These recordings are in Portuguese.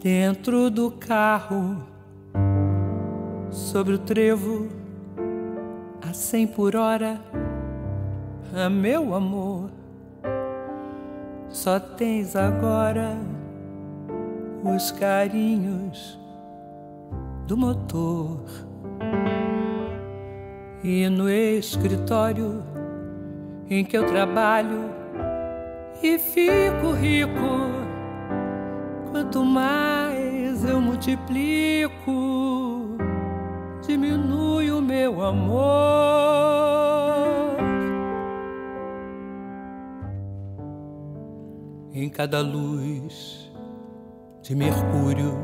Dentro do carro, sobre o trevo, a cem por hora, ah, meu amor, só tens agora os carinhos do motor. E no escritório em que eu trabalho e fico rico, quanto mais eu multiplico, diminui o meu amor. Em cada luz de Mercúrio,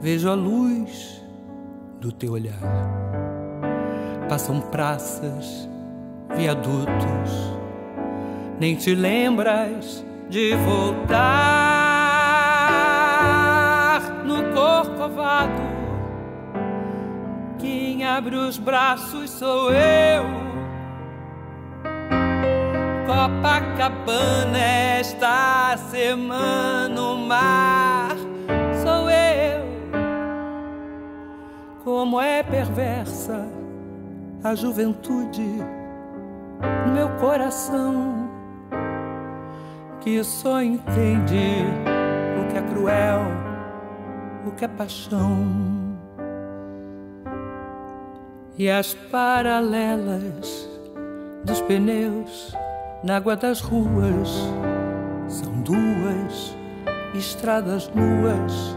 vejo a luz do teu olhar. Passam praças, viadutos, nem te lembras de voltar Quem abre os braços sou eu. Copacabana esta semana o mar sou eu. Como é perversa a juventude no meu coração que só entende o que é cruel, o que é paixão. E as paralelas dos pneus na água das ruas são duas estradas nuas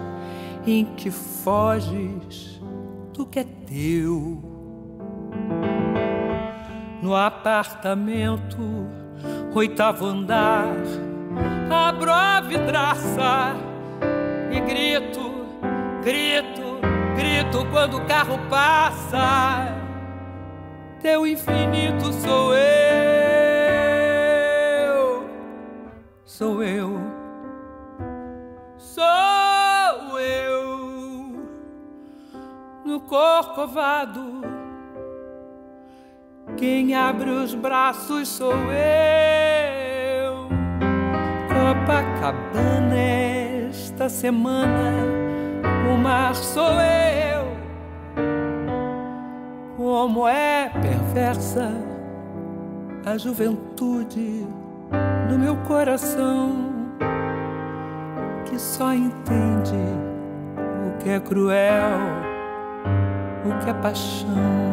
em que foges do que é teu. No apartamento, oitavo andar, abro a vidraça e grito, grito quando o carro passa. Teu infinito sou eu, sou eu, sou eu, no corcovado. Quem abre os braços sou eu. Copacabana esta semana, o mar sou eu. Como é perversa a juventude do meu coração, que só entende o que é cruel, o que é paixão.